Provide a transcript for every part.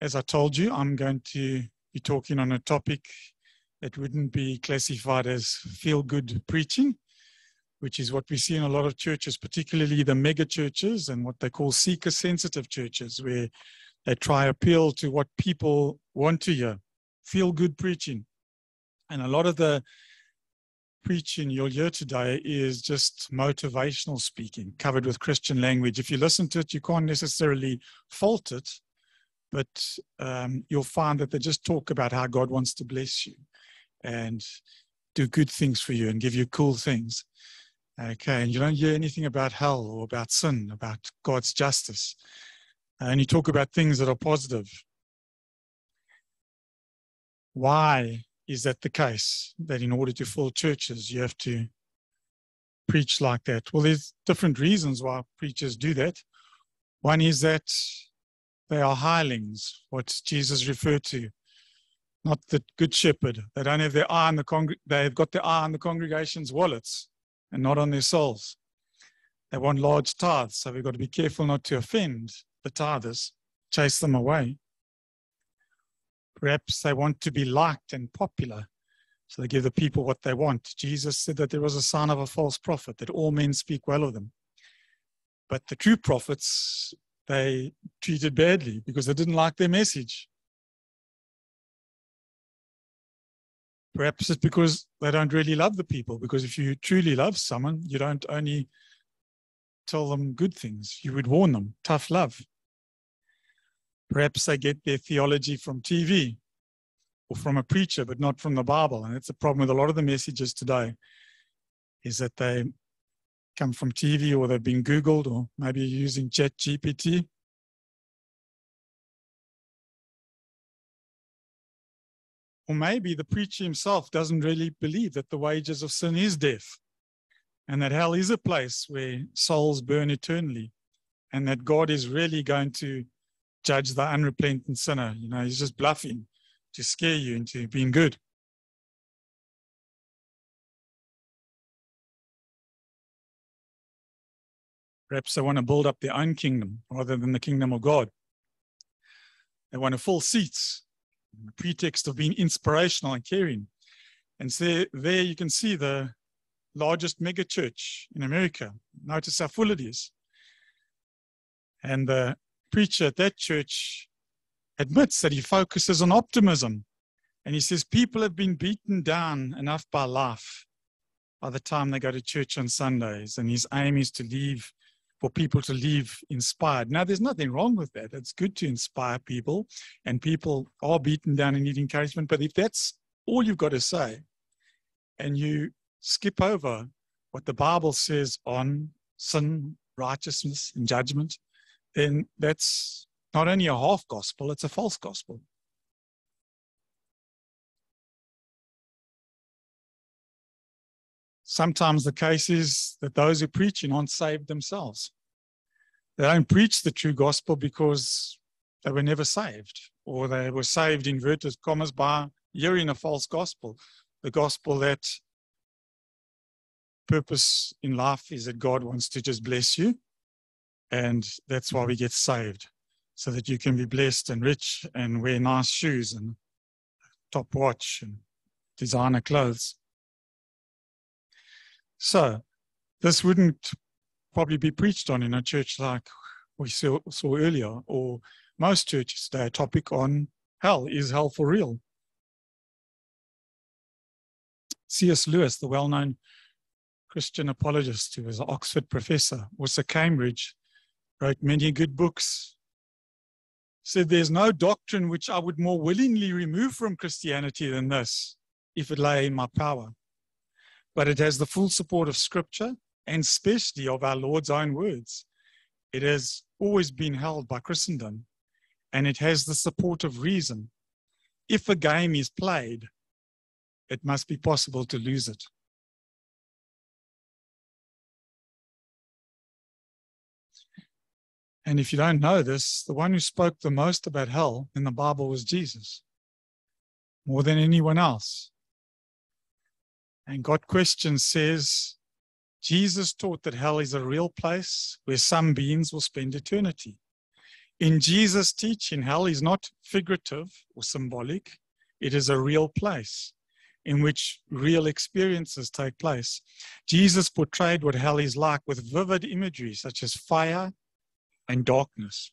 as I told you, I'm going to be talking on a topic that wouldn't be classified as feel good preaching, which is what we see in a lot of churches, particularly the mega churches and what they call seeker sensitive churches, where they try appeal to what people want to hear feel good preaching. And a lot of the preaching you'll hear today is just motivational speaking, covered with Christian language. If you listen to it, you can't necessarily fault it, but um, you'll find that they just talk about how God wants to bless you and do good things for you and give you cool things. Okay, and you don't hear anything about hell or about sin, about God's justice. And you talk about things that are positive. Why is that the case? That in order to fill churches, you have to preach like that? Well, there's different reasons why preachers do that. One is that they are hirelings, what Jesus referred to, not the good shepherd. They don't have their eye on the congr- they've got their eye on the congregation's wallets and not on their souls. They want large tithes, so we've got to be careful not to offend the tithers, chase them away. Perhaps they want to be liked and popular, so they give the people what they want. Jesus said that there was a sign of a false prophet, that all men speak well of them. But the true prophets, they treated badly because they didn't like their message. Perhaps it's because they don't really love the people, because if you truly love someone, you don't only tell them good things, you would warn them, tough love. Perhaps they get their theology from TV or from a preacher, but not from the Bible. And it's a problem with a lot of the messages today, is that they come from TV or they've been Googled or maybe using Chat GPT. Or maybe the preacher himself doesn't really believe that the wages of sin is death and that hell is a place where souls burn eternally and that God is really going to judge the unrepentant sinner. You know, he's just bluffing to scare you into being good. Perhaps they want to build up their own kingdom rather than the kingdom of God. They want to fill seats, the pretext of being inspirational and caring. And so there you can see the largest mega church in America. Notice how full it is. And the preacher at that church admits that he focuses on optimism. And he says people have been beaten down enough by life by the time they go to church on Sundays. And his aim is to leave, for people to leave inspired. Now, there's nothing wrong with that. It's good to inspire people, and people are beaten down and need encouragement. But if that's all you've got to say, and you skip over what the Bible says on sin, righteousness, and judgment, then that's not only a half gospel, it's a false gospel. Sometimes the case is that those who preach aren't saved themselves. They don't preach the true gospel because they were never saved, or they were saved, inverted commas, by hearing a false gospel. The gospel that purpose in life is that God wants to just bless you and that's why we get saved, so that you can be blessed and rich and wear nice shoes and top watch and designer clothes. So, this wouldn't probably be preached on in a church like we saw, saw earlier, or most churches today, topic on hell. Is hell for real? C.S. Lewis, the well known Christian apologist who was an Oxford professor, was at Cambridge wrote many good books. Said there's no doctrine which I would more willingly remove from Christianity than this, if it lay in my power. But it has the full support of Scripture and especially of our Lord's own words. It has always been held by Christendom and it has the support of reason. If a game is played, it must be possible to lose it. And if you don't know this, the one who spoke the most about hell in the Bible was Jesus, more than anyone else. And GotQuestions says Jesus taught that hell is a real place where some beings will spend eternity. In Jesus' teaching, hell is not figurative or symbolic, it is a real place in which real experiences take place. Jesus portrayed what hell is like with vivid imagery such as fire and darkness.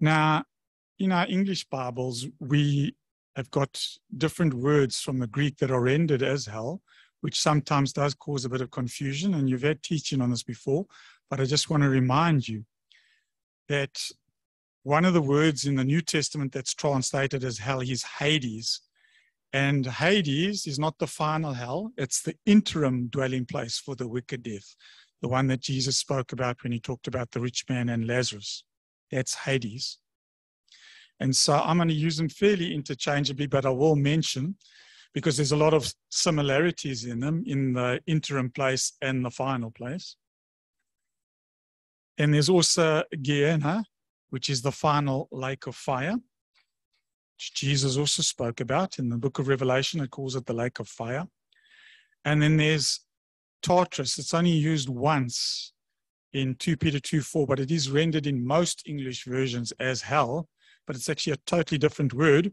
Now, in our English Bibles, we have got different words from the Greek that are rendered as hell, which sometimes does cause a bit of confusion. And you've had teaching on this before, but I just want to remind you that one of the words in the New Testament that's translated as hell is Hades. And Hades is not the final hell, it's the interim dwelling place for the wicked death, the one that Jesus spoke about when he talked about the rich man and Lazarus. That's Hades. And so I'm going to use them fairly interchangeably, but I will mention because there's a lot of similarities in them in the interim place and the final place. And there's also Gehenna, which is the final lake of fire, which Jesus also spoke about in the book of Revelation. It calls it the lake of fire. And then there's Tartarus. It's only used once in 2 Peter 2 4, but it is rendered in most English versions as hell, but it's actually a totally different word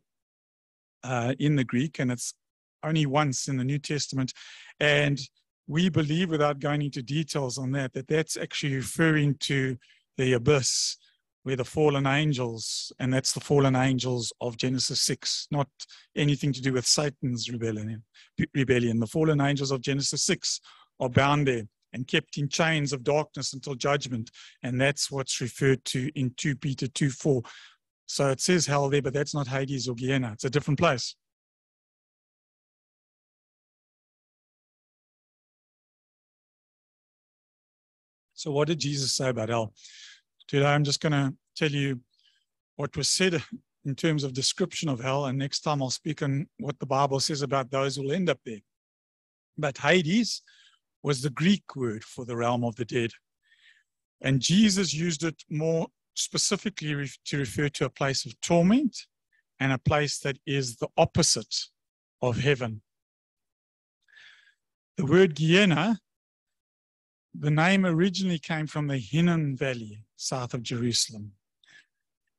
uh, in the Greek, and it's only once in the New Testament. And we believe, without going into details on that, that that's actually referring to the abyss where the fallen angels, and that's the fallen angels of Genesis 6, not anything to do with Satan's rebellion. rebellion. The fallen angels of Genesis 6 are bound there and kept in chains of darkness until judgment. And that's what's referred to in 2 Peter 2 4. So it says hell there, but that's not Hades or Gehenna. It's a different place. So, what did Jesus say about hell? Today, I'm just going to tell you what was said in terms of description of hell, and next time I'll speak on what the Bible says about those who will end up there. But Hades was the Greek word for the realm of the dead. And Jesus used it more specifically to refer to a place of torment and a place that is the opposite of heaven. The word Gehenna the name originally came from the Hinnom Valley, south of Jerusalem.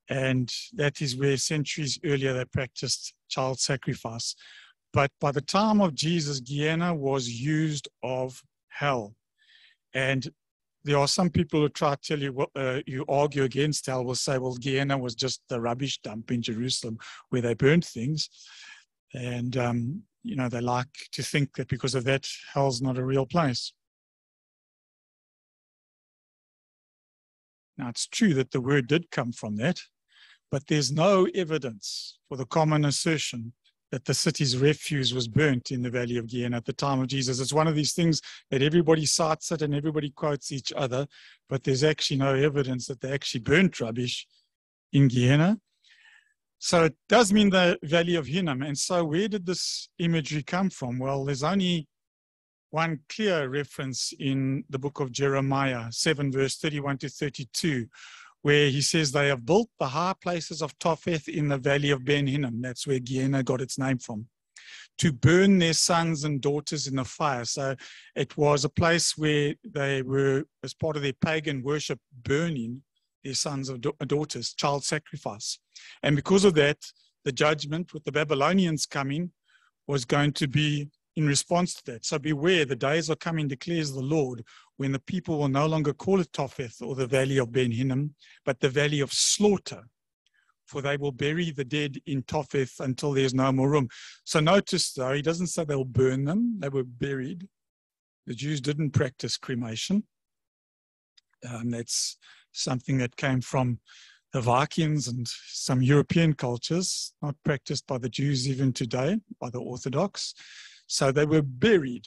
And that is where centuries earlier they practiced child sacrifice. But by the time of Jesus, Gehenna was used of hell. And there are some people who try to tell you, uh, you argue against hell, will say, well, Gehenna was just the rubbish dump in Jerusalem where they burned things. And, um, you know, they like to think that because of that, hell's not a real place. Now, it's true that the word did come from that, but there's no evidence for the common assertion that the city's refuse was burnt in the Valley of Gehenna at the time of Jesus. It's one of these things that everybody cites it and everybody quotes each other, but there's actually no evidence that they actually burnt rubbish in Gehenna. So it does mean the Valley of Hinnom. And so where did this imagery come from? Well, there's only one clear reference in the book of Jeremiah 7, verse 31 to 32, where he says, They have built the high places of Topheth in the valley of Ben Hinnom. That's where Gehenna got its name from. To burn their sons and daughters in the fire. So it was a place where they were, as part of their pagan worship, burning their sons and daughters, child sacrifice. And because of that, the judgment with the Babylonians coming was going to be in response to that. So beware, the days are coming, declares the Lord, when the people will no longer call it Topheth or the valley of Ben Hinnom, but the valley of slaughter. For they will bury the dead in Topheth until there's no more room. So notice, though, he doesn't say they'll burn them, they were buried. The Jews didn't practice cremation. Um, that's something that came from the Vikings and some European cultures, not practiced by the Jews even today, by the Orthodox. So they were buried.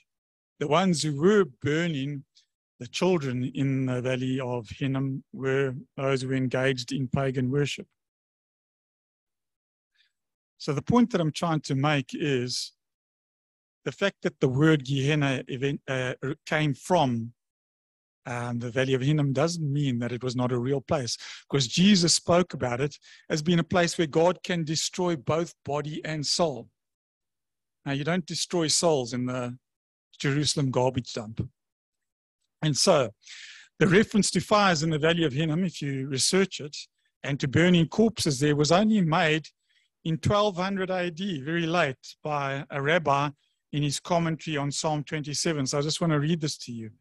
The ones who were burning the children in the valley of Hinnom were those who were engaged in pagan worship. So the point that I'm trying to make is the fact that the word Gehenna event, uh, came from um, the Valley of Hinnom doesn't mean that it was not a real place, because Jesus spoke about it as being a place where God can destroy both body and soul. Now, you don't destroy souls in the Jerusalem garbage dump. And so, The reference to fires in the Valley of Hinnom, if you research it, and to burning corpses there was only made in 1200 AD, very late, by a rabbi in his commentary on Psalm 27. So I just want to read this to you.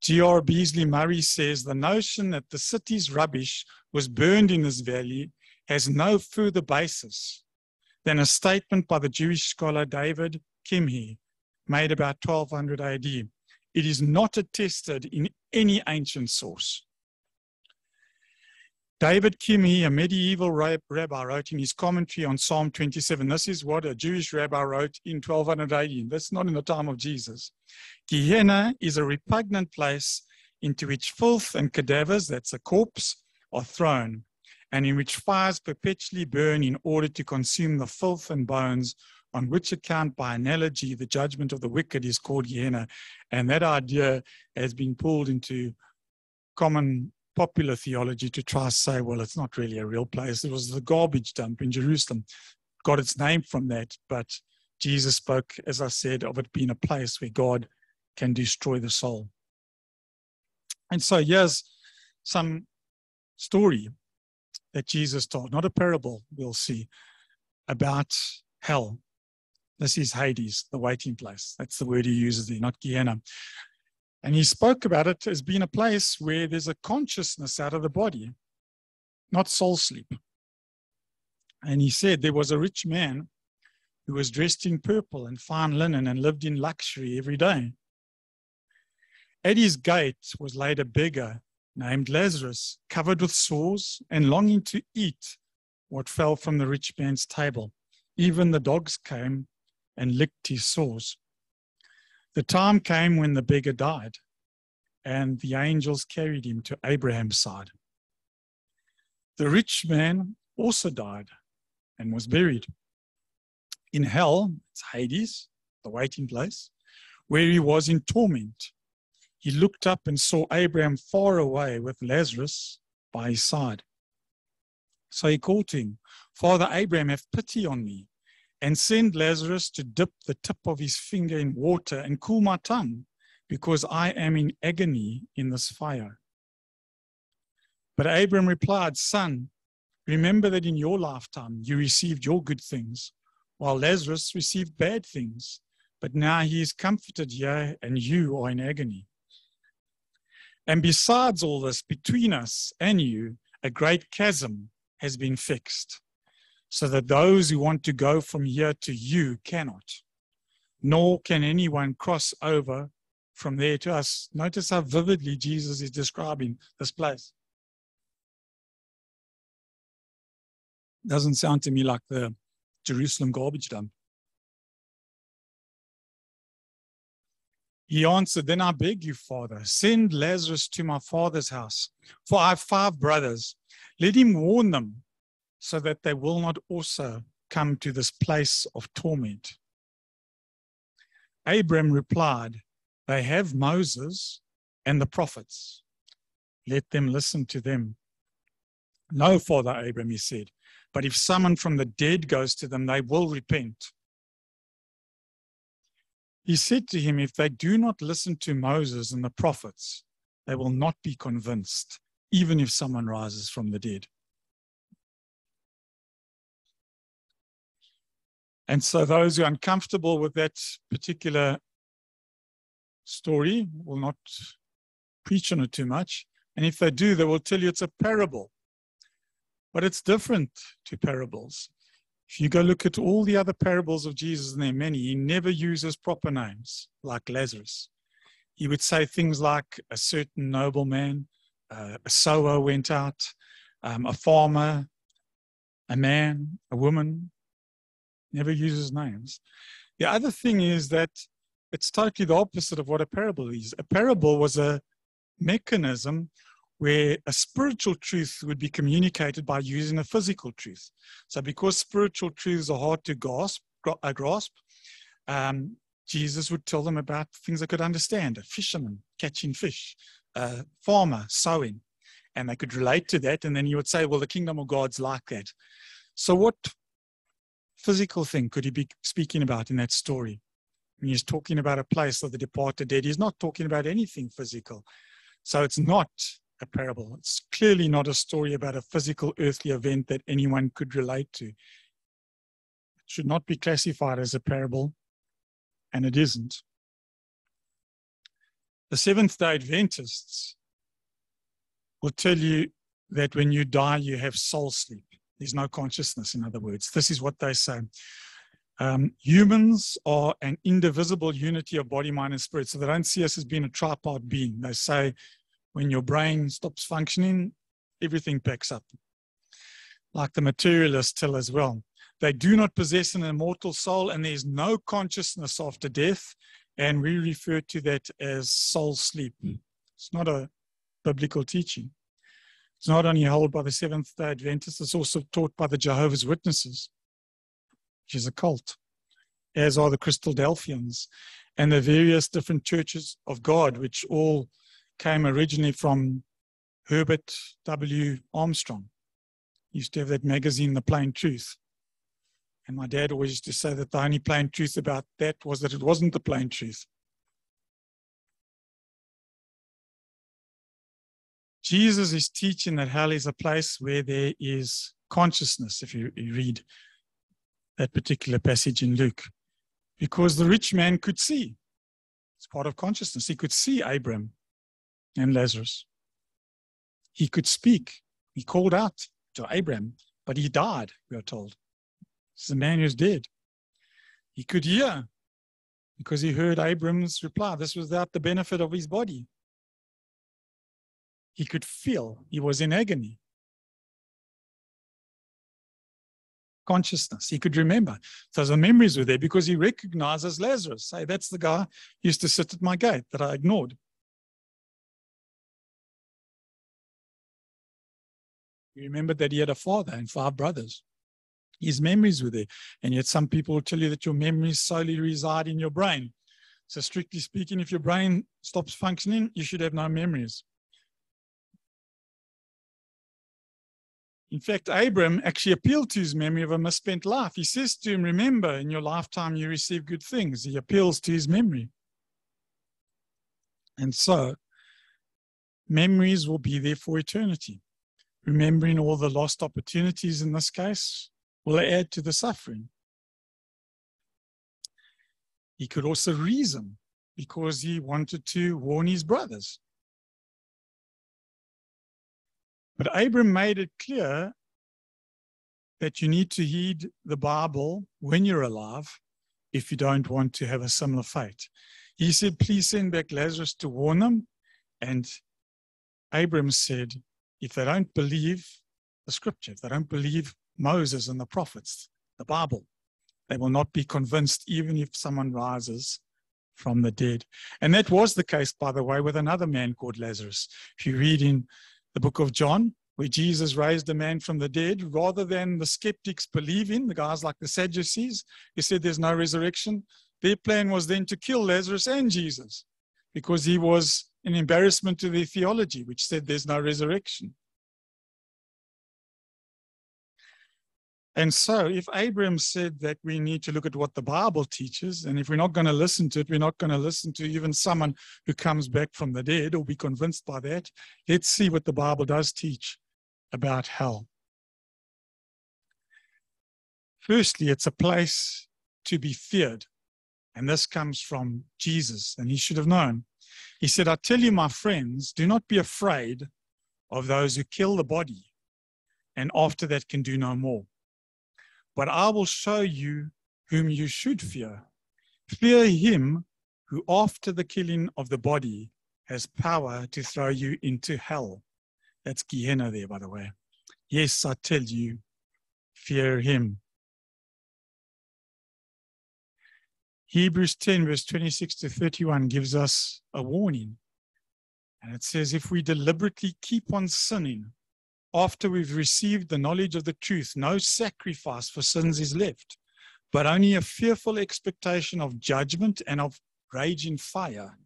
G.R. Beasley Murray says the notion that the city's rubbish was burned in this valley has no further basis than a statement by the Jewish scholar David Kimhi made about 1200 AD. It is not attested in any ancient source. David Kimhi, a medieval rabbi, wrote in his commentary on Psalm 27. This is what a Jewish rabbi wrote in 1280. That's not in the time of Jesus. Gehenna is a repugnant place into which filth and cadavers, that's a corpse, are thrown, and in which fires perpetually burn in order to consume the filth and bones, on which account, by analogy, the judgment of the wicked is called Gehenna. And that idea has been pulled into common popular theology to try to say, well, it's not really a real place. It was the garbage dump in Jerusalem, got its name from that. But Jesus spoke, as I said, of it being a place where God can destroy the soul. And so here's some story that Jesus told, not a parable, we'll see, about hell. This is Hades, the waiting place. That's the word he uses there, not Gehenna. And he spoke about it as being a place where there's a consciousness out of the body, not soul sleep. And he said there was a rich man who was dressed in purple and fine linen and lived in luxury every day. At his gate was laid a beggar named Lazarus, covered with sores and longing to eat what fell from the rich man's table. Even the dogs came and licked his sores. The time came when the beggar died, and the angels carried him to Abraham's side. The rich man also died and was buried. In hell, it's Hades, the waiting place, where he was in torment. He looked up and saw Abraham far away with Lazarus by his side. So he called to him, Father Abraham, have pity on me and send Lazarus to dip the tip of his finger in water and cool my tongue, because I am in agony in this fire. But Abram replied, Son, remember that in your lifetime you received your good things, while Lazarus received bad things. But now he is comforted here, and you are in agony. And besides all this, between us and you, a great chasm has been fixed so that those who want to go from here to you cannot, nor can anyone cross over from there to us. Notice how vividly Jesus is describing this place. Doesn't sound to me like the Jerusalem garbage dump. He answered, Then I beg you, Father, send Lazarus to my father's house, for I have five brothers. Let him warn them so that they will not also come to this place of torment. Abram replied, They have Moses and the prophets. Let them listen to them. No, Father Abram, he said, but if someone from the dead goes to them, they will repent. He said to him, If they do not listen to Moses and the prophets, they will not be convinced, even if someone rises from the dead. And so those who are uncomfortable with that particular story will not preach on it too much. And if they do, they will tell you it's a parable. But it's different to parables. If you go look at all the other parables of Jesus, and there are many, he never uses proper names like Lazarus. He would say things like a certain nobleman, uh, a sower went out, um, a farmer, a man, a woman, never uses names. The other thing is that it's totally the opposite of what a parable is. A parable was a mechanism where a spiritual truth would be communicated by using a physical truth. So, because spiritual truths are hard to grasp, uh, grasp um, Jesus would tell them about things they could understand a fisherman catching fish, a farmer sowing, and they could relate to that. And then he would say, Well, the kingdom of God's like that. So, what physical thing could he be speaking about in that story? He's talking about a place of the departed dead, he's not talking about anything physical. So it's not a parable. It's clearly not a story about a physical earthly event that anyone could relate to. It should not be classified as a parable, and it isn't. The Seventh day Adventists will tell you that when you die, you have soul sleep. There's no consciousness, in other words. This is what they say. Um, humans are an indivisible unity of body, mind, and spirit. So they don't see us as being a tripart being. They say when your brain stops functioning, everything packs up. Like the materialists tell as well. They do not possess an immortal soul, and there's no consciousness after death. And we refer to that as soul sleep. Hmm. It's not a biblical teaching. It's not only held by the Seventh day Adventists, it's also taught by the Jehovah's Witnesses which is a cult, as are the Christadelphians and the various different churches of God, which all came originally from Herbert W. Armstrong. He used to have that magazine, The Plain Truth. And my dad always used to say that the only plain truth about that was that it wasn't the plain truth. Jesus is teaching that hell is a place where there is consciousness, if you, you read that particular passage in Luke because the rich man could see. It's part of consciousness. He could see Abram and Lazarus. He could speak. He called out to Abram, but he died, we are told. It's the man who's dead. He could hear because he heard Abram's reply. This was without the benefit of his body. He could feel he was in agony. consciousness. He could remember. So the memories were there because he recognizes Lazarus. Say, that's the guy used to sit at my gate that I ignored. He remembered that he had a father and five brothers. His memories were there. And yet some people will tell you that your memories solely reside in your brain. So strictly speaking, if your brain stops functioning, you should have no memories. In fact, Abram actually appealed to his memory of a misspent life. He says to him, Remember, in your lifetime you received good things. He appeals to his memory. And so, memories will be there for eternity. Remembering all the lost opportunities in this case will add to the suffering. He could also reason because he wanted to warn his brothers. But Abram made it clear that you need to heed the Bible when you're alive if you don't want to have a similar fate. He said, Please send back Lazarus to warn them. And Abram said, If they don't believe the scripture, if they don't believe Moses and the prophets, the Bible, they will not be convinced even if someone rises from the dead. And that was the case, by the way, with another man called Lazarus. If you read in the book of John, where Jesus raised a man from the dead, rather than the skeptics believing, the guys like the Sadducees, who said there's no resurrection, their plan was then to kill Lazarus and Jesus because he was an embarrassment to their theology, which said there's no resurrection. And so, if Abraham said that we need to look at what the Bible teaches, and if we're not going to listen to it, we're not going to listen to even someone who comes back from the dead or be convinced by that, let's see what the Bible does teach about hell. Firstly, it's a place to be feared. And this comes from Jesus, and he should have known. He said, I tell you, my friends, do not be afraid of those who kill the body, and after that can do no more. But I will show you whom you should fear. Fear him who, after the killing of the body, has power to throw you into hell. That's Gehenna there, by the way. Yes, I tell you, fear him. Hebrews 10, verse 26 to 31 gives us a warning. And it says, If we deliberately keep on sinning, after we've received the knowledge of the truth, no sacrifice for sins is left, but only a fearful expectation of judgment and of raging fire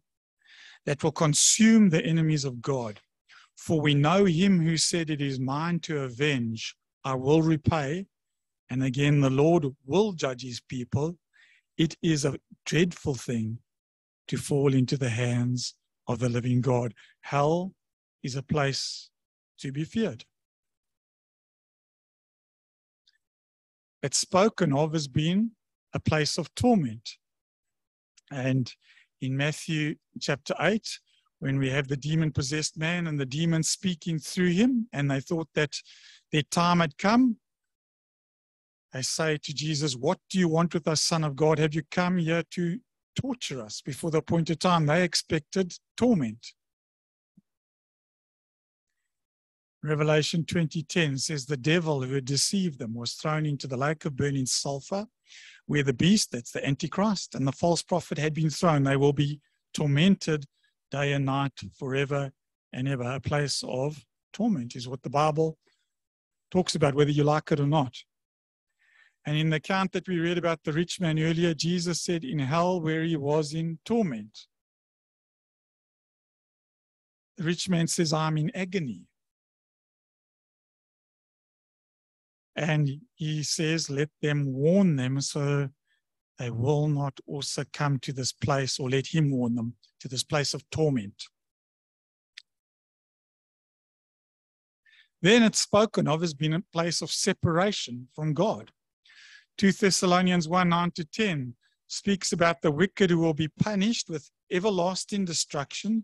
that will consume the enemies of God. For we know him who said, It is mine to avenge, I will repay. And again, the Lord will judge his people. It is a dreadful thing to fall into the hands of the living God. Hell is a place to be feared. It's spoken of as being a place of torment. And in Matthew chapter 8, when we have the demon possessed man and the demon speaking through him, and they thought that their time had come, they say to Jesus, What do you want with us, Son of God? Have you come here to torture us before the appointed time? They expected torment. Revelation 20:10 says the devil who had deceived them was thrown into the lake of burning sulfur, where the beast, that's the Antichrist, and the false prophet had been thrown. They will be tormented day and night forever and ever. A place of torment is what the Bible talks about, whether you like it or not. And in the account that we read about the rich man earlier, Jesus said, In hell where he was in torment. The rich man says, I'm in agony. And he says, Let them warn them so they will not also come to this place, or let him warn them to this place of torment. Then it's spoken of as being a place of separation from God. 2 Thessalonians 1 9 to 10 speaks about the wicked who will be punished with everlasting destruction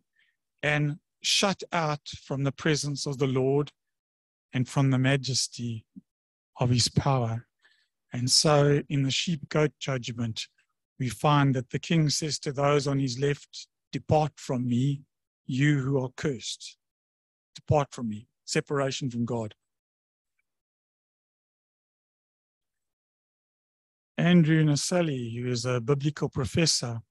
and shut out from the presence of the Lord and from the majesty of his power. And so in the sheep goat judgment, we find that the king says to those on his left, Depart from me, you who are cursed. Depart from me, separation from God. Andrew Naselli, who is a biblical professor,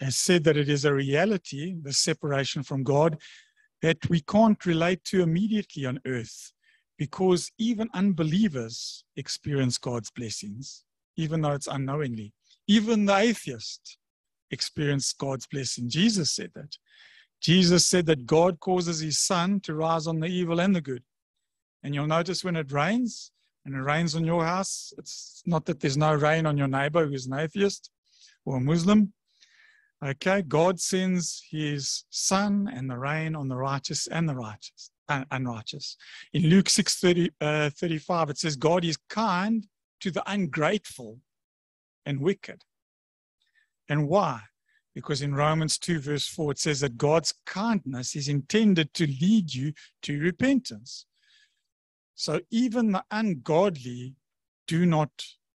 has said that it is a reality, the separation from God, that we can't relate to immediately on earth because even unbelievers experience God's blessings, even though it's unknowingly. Even the atheist experience God's blessing. Jesus said that. Jesus said that God causes his sun to rise on the evil and the good. And you'll notice when it rains, and it rains on your house, it's not that there's no rain on your neighbor who's an atheist or a Muslim. Okay, God sends his sun and the rain on the righteous and the righteous, unrighteous. In Luke 6 30, uh, 35, it says, God is kind to the ungrateful and wicked. And why? Because in Romans 2, verse 4, it says that God's kindness is intended to lead you to repentance. So even the ungodly do not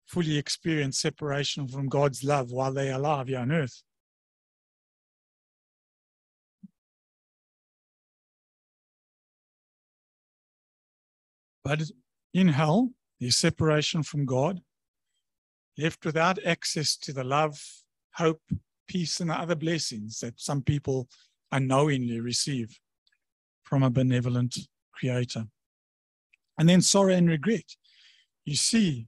fully experience separation from God's love while they are alive here on earth. But in hell, there's separation from God, left without access to the love, hope, peace, and the other blessings that some people unknowingly receive from a benevolent creator. And then sorrow and regret. You see,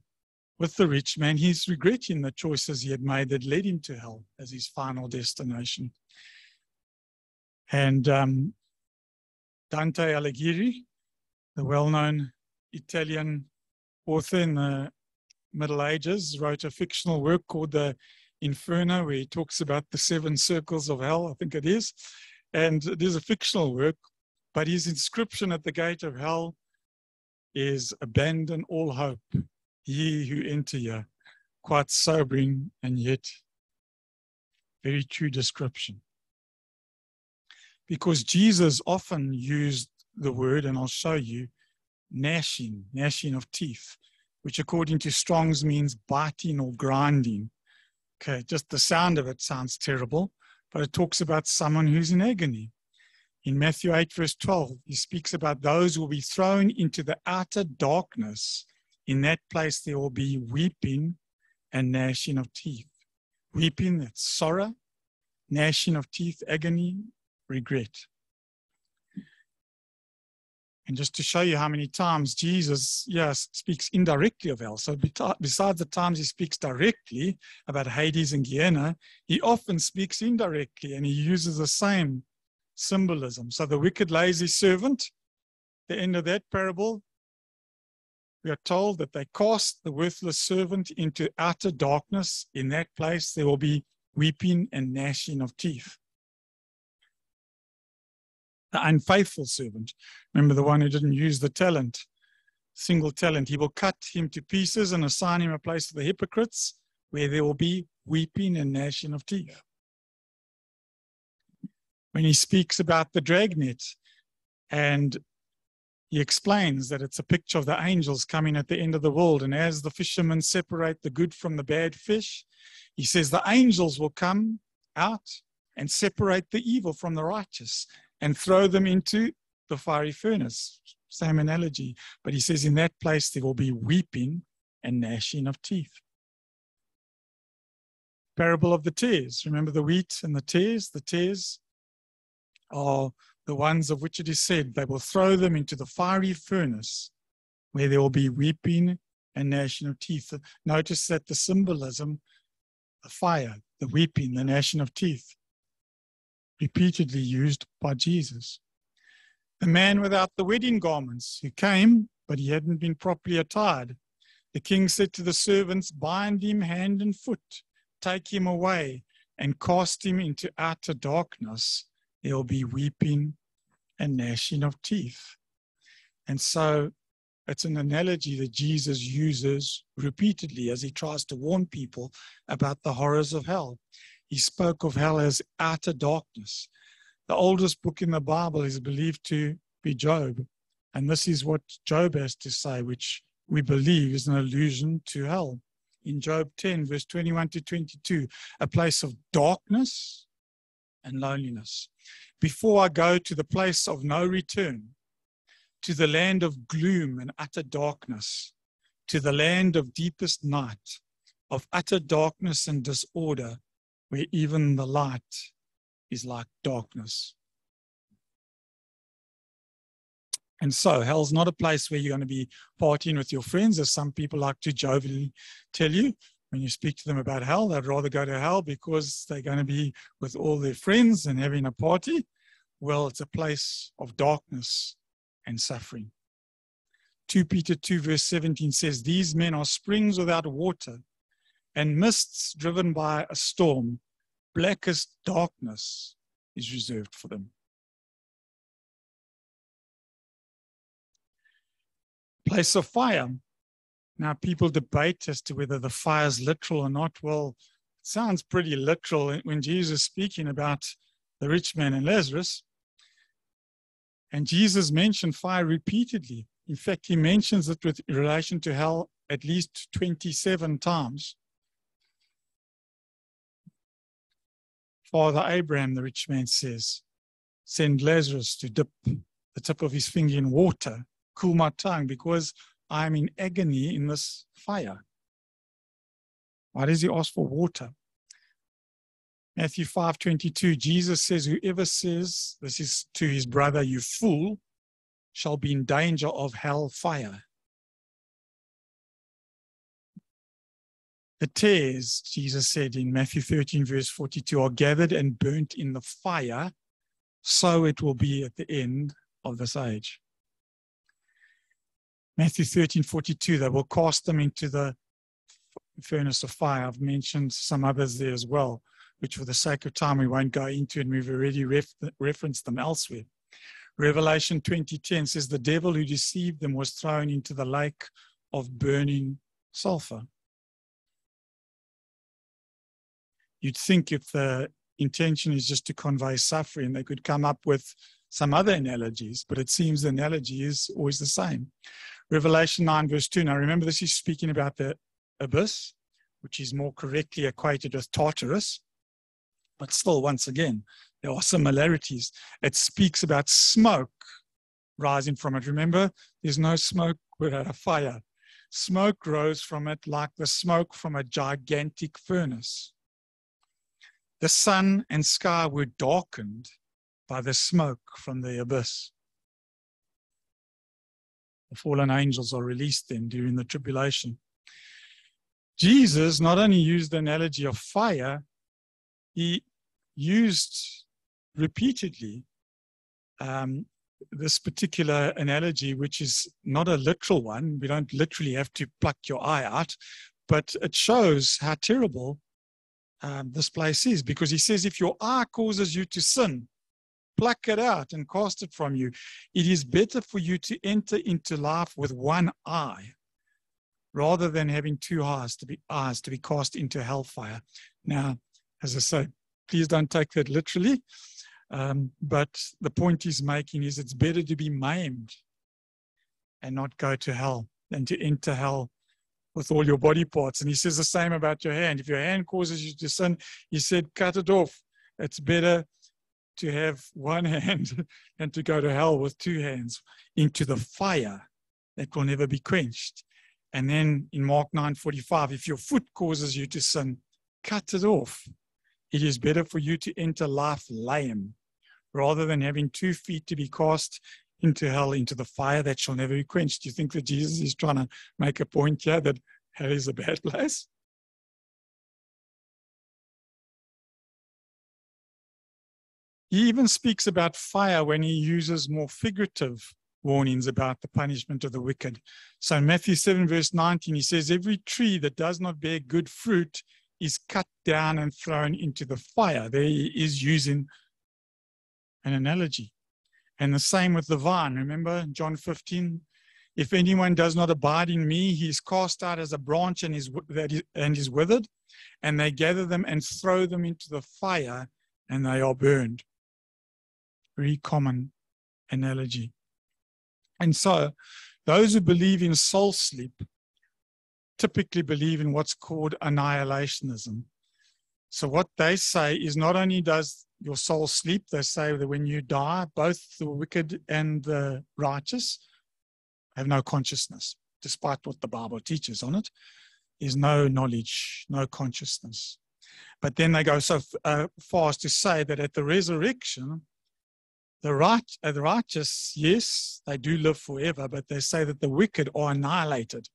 with the rich man, he's regretting the choices he had made that led him to hell as his final destination. And um, Dante Alighieri, the well known Italian author in the Middle Ages, wrote a fictional work called The Inferno, where he talks about the seven circles of hell, I think it is. And it is a fictional work, but his inscription at the gate of hell is abandon all hope, ye who enter here. Quite sobering and yet very true description. Because Jesus often used the word, and I'll show you, gnashing, gnashing of teeth, which according to Strong's means biting or grinding. Okay, just the sound of it sounds terrible, but it talks about someone who's in agony. In Matthew 8, verse 12, he speaks about those who will be thrown into the outer darkness. In that place, there will be weeping and gnashing of teeth. Weeping, that's sorrow, gnashing of teeth, agony, regret. And just to show you how many times Jesus, yes, speaks indirectly of hell. So besides the times he speaks directly about Hades and Gehenna, he often speaks indirectly and he uses the same symbolism. So the wicked lazy servant, the end of that parable, we are told that they cast the worthless servant into utter darkness. In that place, there will be weeping and gnashing of teeth. the unfaithful servant. Remember the one who didn't use the talent, single talent. He will cut him to pieces and assign him a place for the hypocrites where there will be weeping and gnashing of teeth. When he speaks about the dragnet and he explains that it's a picture of the angels coming at the end of the world. And as the fishermen separate the good from the bad fish, he says the angels will come out and separate the evil from the righteous and throw them into the fiery furnace. Same analogy. But he says in that place there will be weeping and gnashing of teeth. Parable of the tares. Remember the wheat and the tares? The tares are the ones of which it is said, they will throw them into the fiery furnace where there will be weeping and gnashing of teeth. Uh, notice that the symbolism, the fire, the weeping, the gnashing of teeth, repeatedly used by Jesus. The man without the wedding garments who came, but he hadn't been properly attired. The king said to the servants, Bind him hand and foot, take him away, and cast him into utter darkness there will be weeping and gnashing of teeth. And so it's an analogy that Jesus uses repeatedly as he tries to warn people about the horrors of hell. He spoke of hell as utter darkness. The oldest book in the Bible is believed to be Job. And this is what Job has to say, which we believe is an allusion to hell. In Job 10, verse 21 to 22, a place of darkness and loneliness. Before I go to the place of no return, to the land of gloom and utter darkness, to the land of deepest night, of utter darkness and disorder, where even the light is like darkness. And so, hell's not a place where you're going to be partying with your friends, as some people like to jovially tell you when you speak to them about hell, they'd rather go to hell because they're going to be with all their friends and having a party. Well, it's a place of darkness and suffering. 2 Peter 2, verse 17 says, These men are springs without water and mists driven by a storm. Blackest darkness is reserved for them. Place of fire now, people debate as to whether the fire is literal or not. Well, it sounds pretty literal when Jesus is speaking about the rich man and Lazarus. And Jesus mentioned fire repeatedly. In fact, he mentions it with relation to hell at least 27 times. Father Abraham, the rich man says, send Lazarus to dip the tip of his finger in water, cool my tongue, because I'm in agony in this fire. Why does he ask for water? Matthew 5 22, Jesus says, Whoever says, this is to his brother, you fool, shall be in danger of hell fire. The tares, Jesus said in Matthew 13, verse 42, are gathered and burnt in the fire, so it will be at the end of this age. Matthew 13, 42, they will cast them into the furnace of fire. I've mentioned some others there as well, which for the sake of time we won't go into, and we've already ref- referenced them elsewhere. Revelation 20:10 says the devil who deceived them was thrown into the lake of burning sulfur. You'd think if the intention is just to convey suffering, they could come up with some other analogies, but it seems the analogy is always the same. Revelation 9, verse 2. Now, remember, this is speaking about the abyss, which is more correctly equated with Tartarus. But still, once again, there are similarities. It speaks about smoke rising from it. Remember, there's no smoke without a fire. Smoke rose from it like the smoke from a gigantic furnace. The sun and sky were darkened by the smoke from the abyss the fallen angels are released then during the tribulation. Jesus not only used the analogy of fire, he used repeatedly um, this particular analogy, which is not a literal one. We don't literally have to pluck your eye out, but it shows how terrible um, this place is because he says, if your eye causes you to sin, pluck it out and cast it from you. It is better for you to enter into life with one eye rather than having two eyes to be eyes to be cast into hellfire. Now, as I say, please don't take that literally. Um, but the point he's making is it's better to be maimed and not go to hell than to enter hell with all your body parts. And he says the same about your hand. If your hand causes you to sin, he said, cut it off. It's better to have one hand and to go to hell with two hands into the hmm. fire that will never be quenched. And then in Mark 9:45, if your foot causes you to sin, cut it off. It is better for you to enter life lame rather than having two feet to be cast into hell, into the fire that shall never be quenched. Do you think that Jesus is trying to make a point here that hell is a bad place? He even speaks about fire when he uses more figurative warnings about the punishment of the wicked. So in Matthew 7, verse 19, he says, Every tree that does not bear good fruit is cut down and thrown into the fire. There he is using an analogy. And the same with the vine. Remember John 15? If anyone does not abide in me, he is cast out as a branch and is, and is withered, and they gather them and throw them into the fire, and they are burned. Very common analogy. And so, those who believe in soul sleep typically believe in what's called annihilationism. So, what they say is not only does your soul sleep. They say that when you die, both the wicked and the righteous have no consciousness, despite what the Bible teaches on it. Is no knowledge, no consciousness. But then they go so uh, far as to say that at the resurrection, the, right, uh, the righteous, yes, they do live forever, but they say that the wicked are annihilated.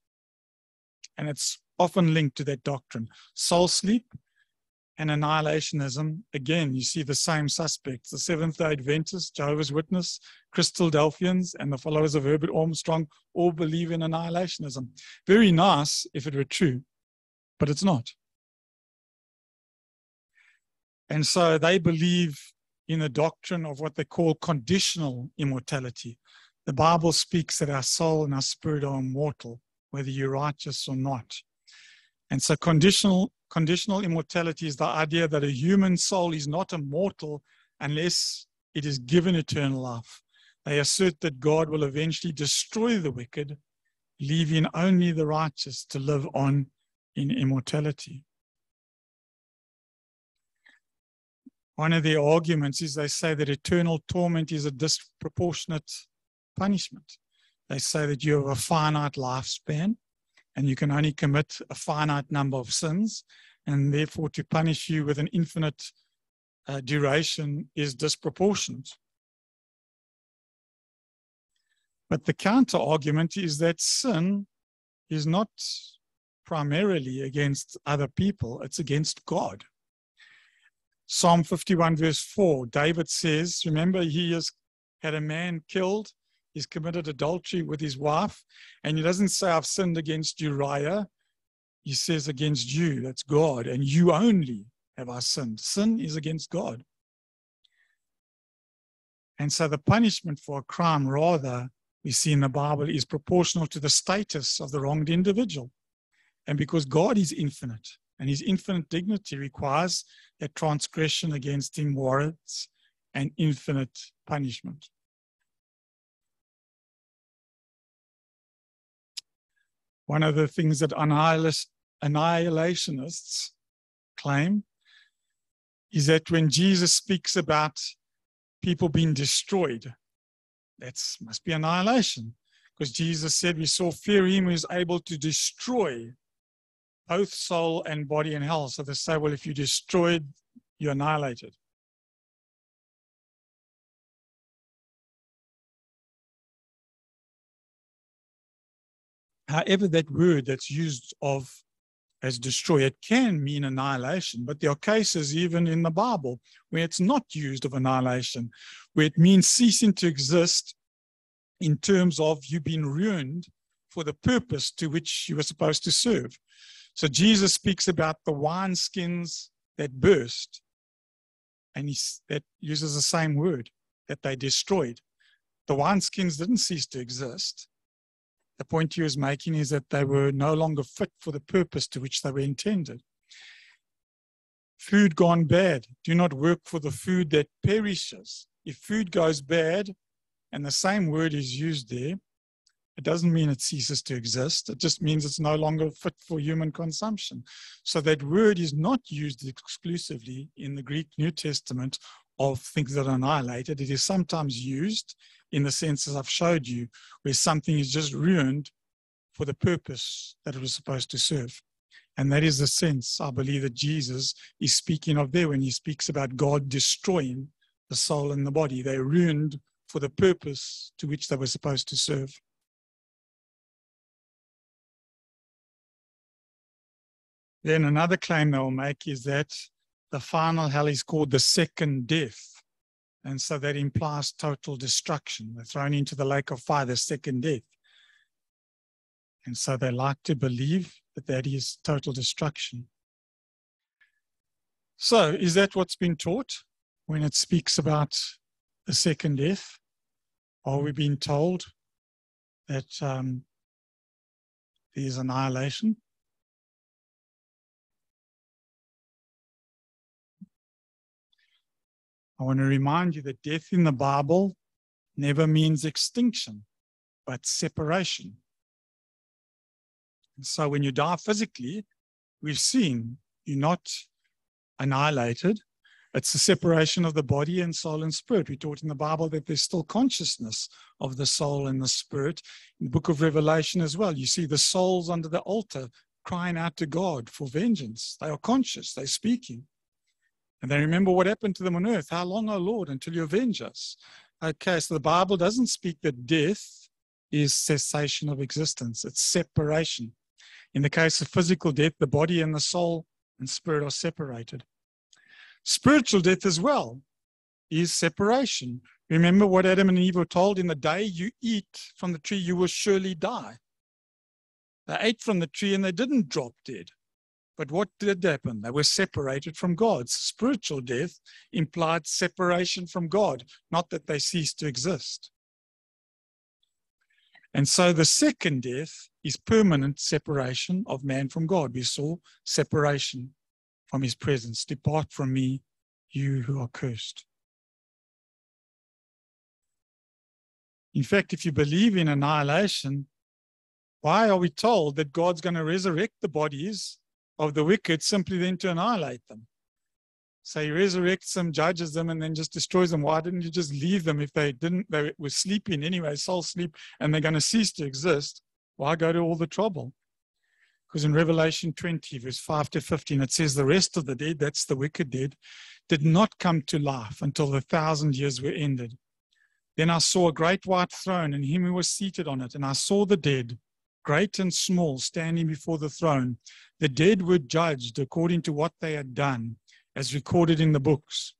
And it's often linked to that doctrine. Soul sleep and annihilationism, again, you see the same suspects the Seventh day Adventists, Jehovah's Witness, Christadelphians, and the followers of Herbert Armstrong all believe in annihilationism. Very nice if it were true, but it's not. And so they believe in the doctrine of what they call conditional immortality. The Bible speaks that our soul and our spirit are immortal, whether you're righteous or not. And so conditional conditional immortality is the idea that a human soul is not immortal unless it is given eternal life. They assert that God will eventually destroy the wicked, leaving only the righteous to live on in immortality. One of their arguments is they say that eternal torment is a disproportionate punishment. They say that you have a finite lifespan and you can only commit a finite number of sins, and therefore to punish you with an infinite uh, duration is disproportionate. But the counter argument is that sin is not primarily against other people, it's against God. Psalm 51, verse 4, David says, Remember, he has had a man killed he's committed adultery with his wife. And he doesn't say, I've sinned against Uriah. He says, against you, that's God, and you only have I sinned. Sin is against God. And so the punishment for a crime, rather, we see in the Bible, is proportional to the status of the wronged individual. And because God is infinite and his infinite dignity requires that transgression against him warrants an infinite punishment. One of the things that annihilationists claim is that when Jesus speaks about people being destroyed, that must be annihilation. Because Jesus said, We saw fear him who is able to destroy both soul and body in hell. So they say, Well, if you destroyed, you're annihilated. however that word that's used of as destroy, it can mean annihilation, but there are cases even in the Bible where it's not used of annihilation, where it means ceasing to exist in terms of you being ruined for the purpose to which you were supposed to serve. So Jesus speaks about the wineskins that burst, and he that uses the same word. that they destroyed. The wineskins didn't cease to exist. The point he was making is that they were no longer fit for the purpose to which they were intended. Food gone bad. Do not work for the food that perishes. If food goes bad, and the same word is used there, it doesn't mean it ceases to exist. It just means it's no longer fit for human consumption. So that word is not used exclusively in the Greek New Testament of things that are annihilated. It is sometimes used in the sense as I've showed you, where something is just ruined for the purpose that it was supposed to serve. And that is the sense I believe that Jesus is speaking of there when he speaks about God destroying the soul and the body. They are ruined for the purpose to which they were supposed to serve. Then another claim they will make is that the final hell is called the second death. And so that implies total destruction. They're thrown into the lake of fire, the second death. And so they like to believe that that is total destruction. So, is that what's been taught when it speaks about the second death? Are we being told that um, there's annihilation? I want to remind you that death in the Bible never means extinction, but separation. And so when you die physically, we've seen you're not annihilated. It's the separation of the body and soul and spirit. We taught in the Bible that there's still consciousness of the soul and the spirit. In the book of Revelation as well, you see the souls under the altar crying out to God for vengeance. They are conscious, they're speaking. And they remember what happened to them on earth. How long, O Lord, until you avenge us? Okay, so the Bible doesn't speak that death is cessation of existence, it's separation. In the case of physical death, the body and the soul and spirit are separated. Spiritual death as well is separation. Remember what Adam and Eve were told in the day you eat from the tree, you will surely die. They ate from the tree and they didn't drop dead. But what did happen? They were separated from God. Spiritual death implied separation from God, not that they ceased to exist. And so the second death is permanent separation of man from God. We saw separation from his presence. Depart from me, you who are cursed. In fact, if you believe in annihilation, why are we told that God's going to resurrect the bodies of the wicked simply then to annihilate them. So he resurrects them, judges them, and then just destroys them. Why didn't you just leave them if they didn't, they were sleeping anyway, soul sleep, and they're going to cease to exist? Why go to all the trouble? Because in Revelation 20, verse 5 to 15, it says, The rest of the dead, that's the wicked dead, did not come to life until the thousand years were ended. Then I saw a great white throne and him who was seated on it, and I saw the dead great and small, standing before the throne. The dead were judged according to what they had done, as recorded in the books.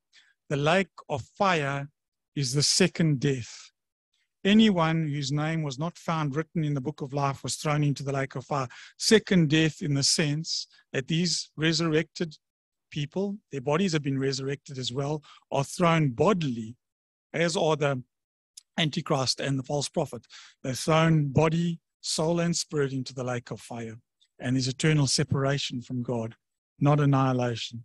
The lake of fire is the second death. Anyone whose name was not found written in the book of life was thrown into the lake of fire. Second death, in the sense that these resurrected people, their bodies have been resurrected as well, are thrown bodily, as are the Antichrist and the false prophet. They're thrown body soul and spirit into the lake of fire and is eternal separation from God, not annihilation.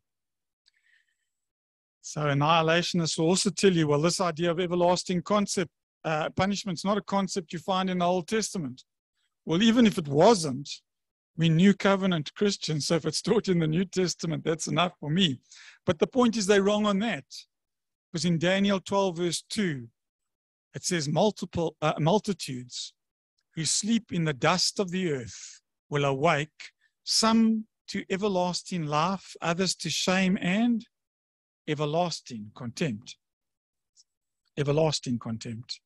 So annihilationists will also tell you, well, this idea of everlasting concept, uh, punishment is not a concept you find in the Old Testament. Well, even if it wasn't, we new covenant Christians, so if it's taught in the New Testament, that's enough for me. But the point is they're wrong on that. Because in Daniel 12, verse 2, it says multiple uh, multitudes who sleep in the dust of the earth will awake, some to everlasting life, others to shame and everlasting contempt. Everlasting contempt.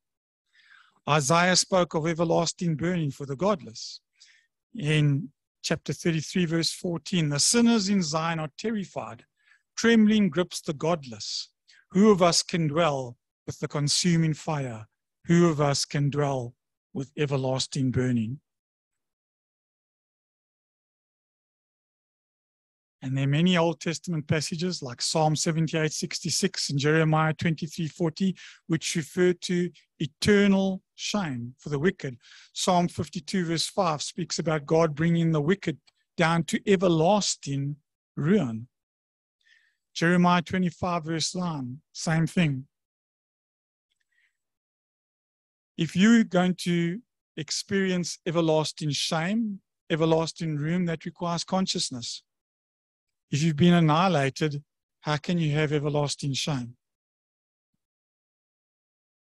Isaiah spoke of everlasting burning for the godless. In chapter 33, verse 14, the sinners in Zion are terrified. Trembling grips the godless. Who of us can dwell with the consuming fire? Who of us can dwell with everlasting burning. And there are many Old Testament passages like Psalm 78, 66 and Jeremiah 23, 40, which refer to eternal shame for the wicked. Psalm 52, verse 5 speaks about God bringing the wicked down to everlasting ruin. Jeremiah 25, verse 9, same thing. If you're going to experience everlasting shame, everlasting ruin, that requires consciousness. If you've been annihilated, how can you have everlasting shame?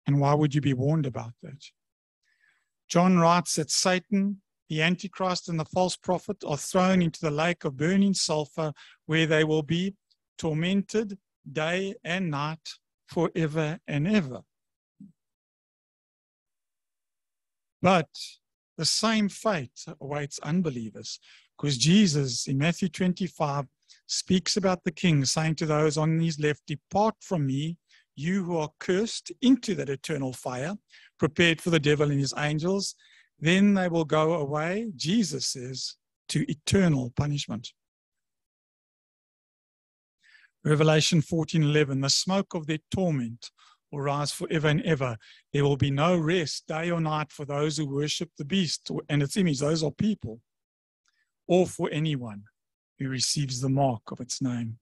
And why would you be warned about that? John writes that Satan, the Antichrist, and the false prophet are thrown into the lake of burning sulfur where they will be tormented day and night forever and ever. But the same fate awaits unbelievers because Jesus in Matthew 25 speaks about the king, saying to those on his left, Depart from me, you who are cursed, into that eternal fire, prepared for the devil and his angels. Then they will go away, Jesus says, to eternal punishment. Revelation 14:11 The smoke of their torment will rise forever and ever. There will be no rest day or night for those who worship the beast and its image. Those are people, or for anyone who receives the mark of its name.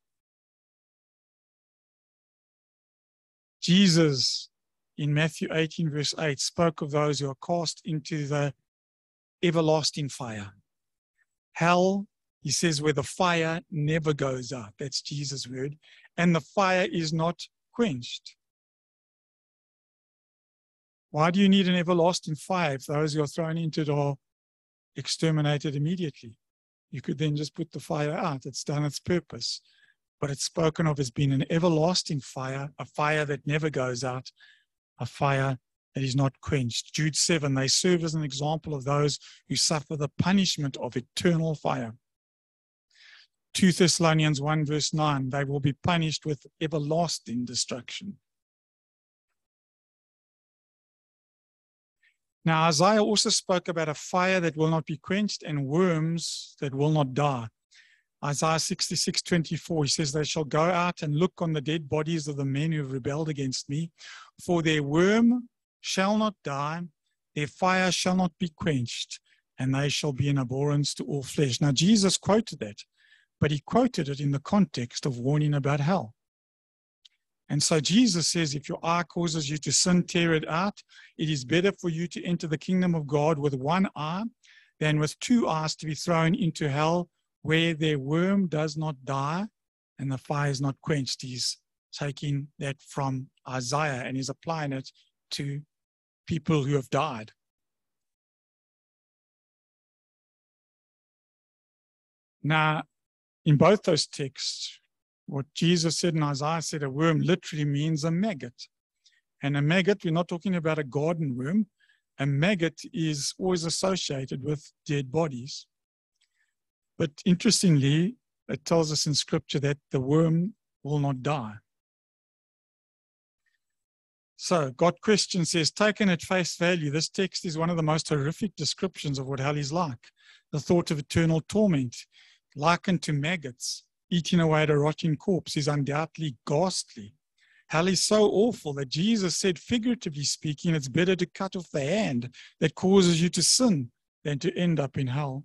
Jesus in Matthew 18, verse 8, spoke of those who are cast into the everlasting fire. Hell, he says, where the fire never goes out. That's Jesus' word. And the fire is not quenched. Why do you need an everlasting fire if those who are thrown into it are exterminated immediately? you could then just put the fire out. It's done its purpose. But it's spoken of as being an everlasting fire, a fire that never goes out, a fire that is not quenched. Jude 7, they serve as an example of those who suffer the punishment of eternal fire. 2 Thessalonians 1, verse 9, they will be punished with everlasting destruction. Now, Isaiah also spoke about a fire that will not be quenched and worms that will not die. Isaiah 66 24, he says, They shall go out and look on the dead bodies of the men who have rebelled against me, for their worm shall not die, their fire shall not be quenched, and they shall be an abhorrence to all flesh. Now, Jesus quoted that, but he quoted it in the context of warning about hell. And so Jesus says, if your eye causes you to sin, tear it out. It is better for you to enter the kingdom of God with one eye than with two eyes to be thrown into hell where their worm does not die and the fire is not quenched. He's taking that from Isaiah and he's applying it to people who have died. Now, in both those texts, what Jesus said and Isaiah said, a worm literally means a maggot. And a maggot, we're not talking about a garden worm. A maggot is always associated with dead bodies. But interestingly, it tells us in scripture that the worm will not die. So, GotQuestions says, taken at face value, this text is one of the most horrific descriptions of what hell is like. The thought of eternal torment, likened to maggots, eating away at a rotting corpse is undoubtedly ghastly. Hell is so awful that Jesus said, figuratively speaking, it's better to cut off the hand that causes you to sin than to end up in hell.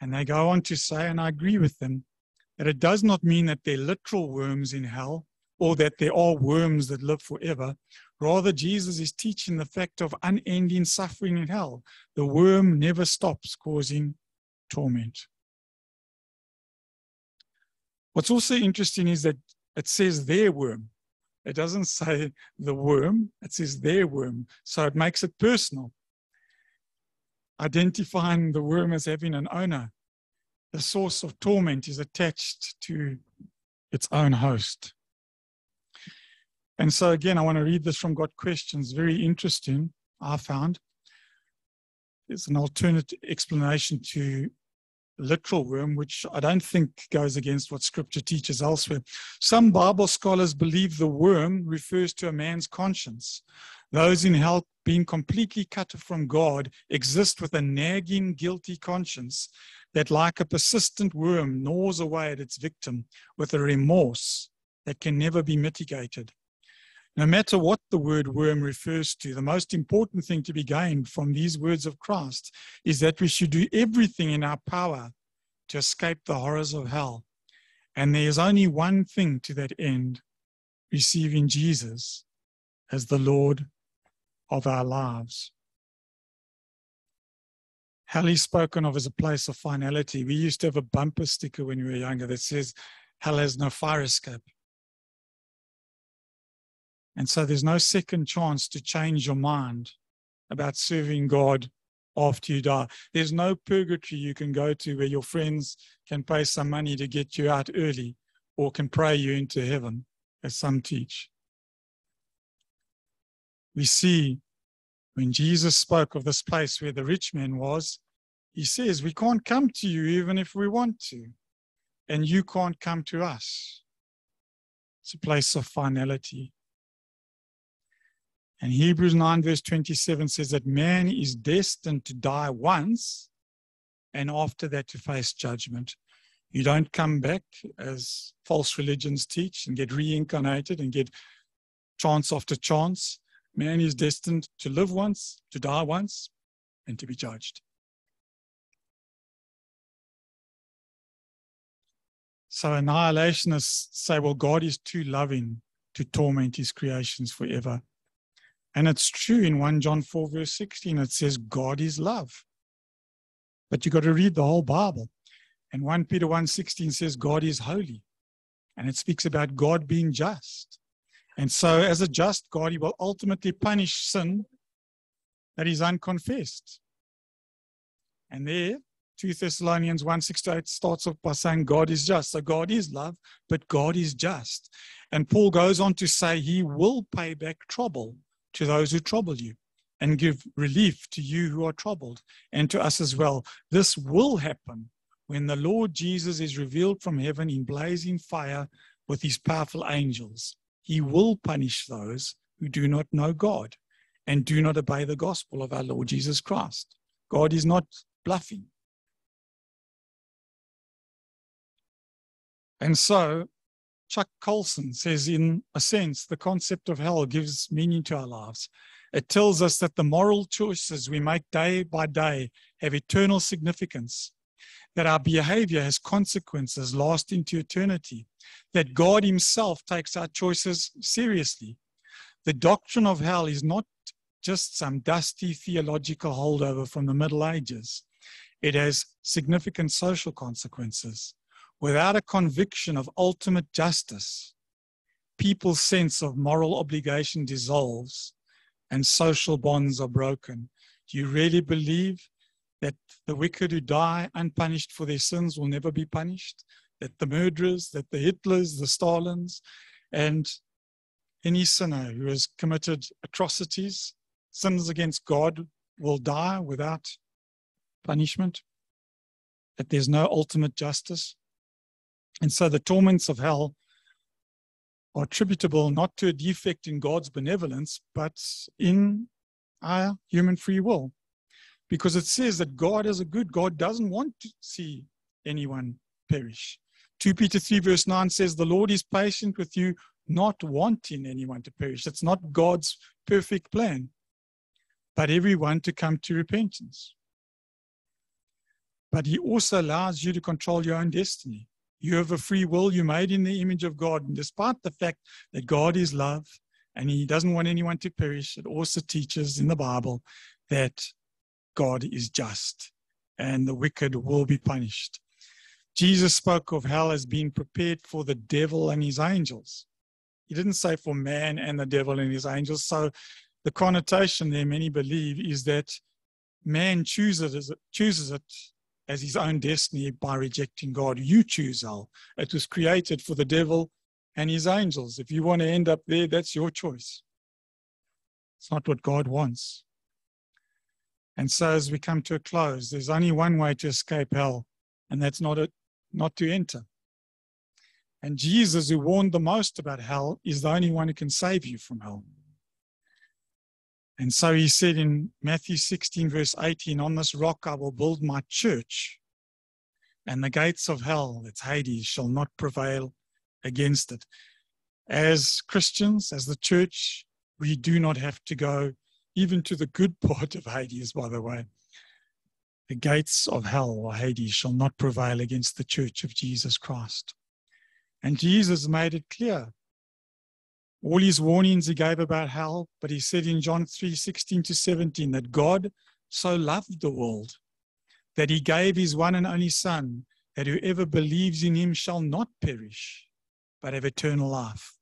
And they go on to say, and I agree with them, that it does not mean that they're literal worms in hell or that there are worms that live forever. Rather, Jesus is teaching the fact of unending suffering in hell. The worm never stops causing torment. What's also interesting is that it says their worm. It doesn't say the worm, it says their worm. So it makes it personal. Identifying the worm as having an owner. The source of torment is attached to its own host. And so, again, I want to read this from GotQuestions. Very interesting, I found. It's an alternate explanation to literal worm, which I don't think goes against what scripture teaches elsewhere. Some Bible scholars believe the worm refers to a man's conscience. Those in hell, being completely cut off from God, exist with a nagging, guilty conscience that, like a persistent worm, gnaws away at its victim with a remorse that can never be mitigated. No matter what the word worm refers to, the most important thing to be gained from these words of Christ is that we should do everything in our power to escape the horrors of hell. And there is only one thing to that end receiving Jesus as the Lord of our lives. Hell is spoken of as a place of finality. We used to have a bumper sticker when we were younger that says, Hell has no fire escape. And so there's no second chance to change your mind about serving God after you die. There's no purgatory you can go to where your friends can pay some money to get you out early or can pray you into heaven, as some teach. We see when Jesus spoke of this place where the rich man was, he says, We can't come to you even if we want to, and you can't come to us. It's a place of finality. And Hebrews 9, verse 27 says that man is destined to die once and after that to face judgment. You don't come back as false religions teach and get reincarnated and get chance after chance. Man is destined to live once, to die once, and to be judged. So annihilationists say, well, God is too loving to torment his creations forever. And it's true in 1 John 4, verse 16, it says, God is love. But you got to read the whole Bible. And 1 Peter 1 16 says, God is holy. And it speaks about God being just. And so, as a just God, he will ultimately punish sin that is unconfessed. And there, 2 Thessalonians 1 6 to 8 starts off by saying God is just. So God is love, but God is just. And Paul goes on to say he will pay back trouble to those who trouble you and give relief to you who are troubled and to us as well. This will happen when the Lord Jesus is revealed from heaven in blazing fire with his powerful angels. He will punish those who do not know God and do not obey the gospel of our Lord Jesus Christ. God is not bluffing. And so Chuck Colson says, in a sense, the concept of hell gives meaning to our lives. It tells us that the moral choices we make day by day have eternal significance, that our behavior has consequences lasting to eternity, that God Himself takes our choices seriously. The doctrine of hell is not just some dusty theological holdover from the Middle Ages, it has significant social consequences without a conviction of ultimate justice, people's sense of moral obligation dissolves and social bonds are broken. Do you really believe that the wicked who die unpunished for their sins will never be punished? That the murderers, that the Hitlers, the Stalins, and any sinner who has committed atrocities, sins against God, will die without punishment? That there's no ultimate justice? And so the torments of hell are attributable not to a defect in God's benevolence, but in our human free will. Because it says that God is a good God, doesn't want to see anyone perish. 2 Peter 3, verse 9 says, The Lord is patient with you, not wanting anyone to perish. It's not God's perfect plan, but everyone to come to repentance. But He also allows you to control your own destiny. You have a free will. You're made in the image of God. And despite the fact that God is love and He doesn't want anyone to perish, it also teaches in the Bible that God is just and the wicked will be punished. Jesus spoke of hell as being prepared for the devil and his angels. He didn't say for man and the devil and his angels. So the connotation there, many believe, is that man chooses it, chooses it as his own destiny by rejecting God. You choose hell. It was created for the devil and his angels. If you want to end up there, that's your choice. It's not what God wants. And so, as we come to a close, there's only one way to escape hell, and that's not it, not to enter. And Jesus, who warned the most about hell, is the only one who can save you from hell. And so he said in Matthew 16, verse 18, On this rock I will build my church, and the gates of hell, that's Hades, shall not prevail against it. As Christians, as the church, we do not have to go even to the good part of Hades, by the way. The gates of hell or Hades shall not prevail against the church of Jesus Christ. And Jesus made it clear. All his warnings he gave about hell, but he said in John 3 16 to 17 that God so loved the world that he gave his one and only Son, that whoever believes in him shall not perish, but have eternal life.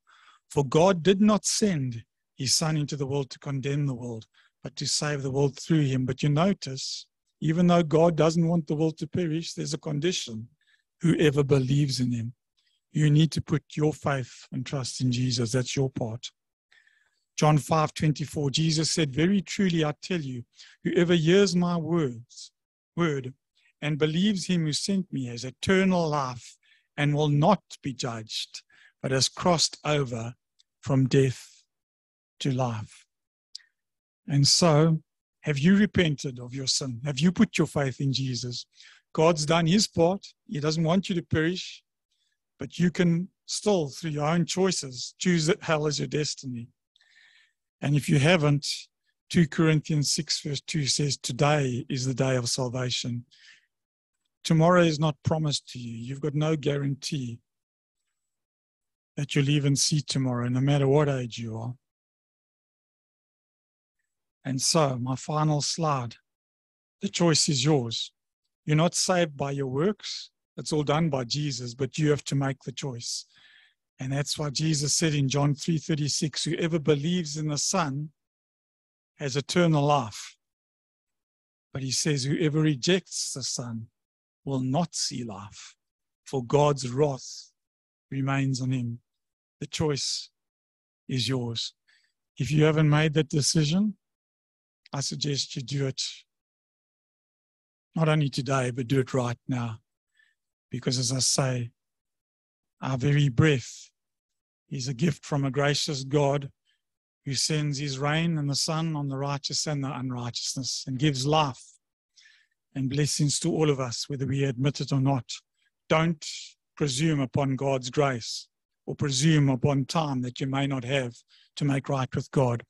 For God did not send his Son into the world to condemn the world, but to save the world through him. But you notice, even though God doesn't want the world to perish, there's a condition whoever believes in him. You need to put your faith and trust in Jesus. That's your part. John 5 24, Jesus said, Very truly I tell you, whoever hears my words, word, and believes him who sent me has eternal life and will not be judged, but has crossed over from death to life. And so, have you repented of your sin? Have you put your faith in Jesus? God's done his part. He doesn't want you to perish but you can still, through your own choices, choose that hell as your destiny. And if you haven't, 2 Corinthians 6, verse 2 says, Today is the day of salvation. Tomorrow is not promised to you. You've got no guarantee that you'll even see tomorrow, no matter what age you are. And so, my final slide the choice is yours. You're not saved by your works, it's all done by Jesus, but you have to make the choice. And that's why Jesus said in John 3:36, whoever believes in the Son has eternal life. But he says, whoever rejects the Son will not see life, for God's wrath remains on him. The choice is yours. If you haven't made that decision, I suggest you do it not only today, but do it right now. Because as I say, our very breath is a gift from a gracious God who sends his rain and the sun on the righteous and the unrighteousness and gives life and blessings to all of us, whether we admit it or not. Don't presume upon God's grace or presume upon time that you may not have to make right with God.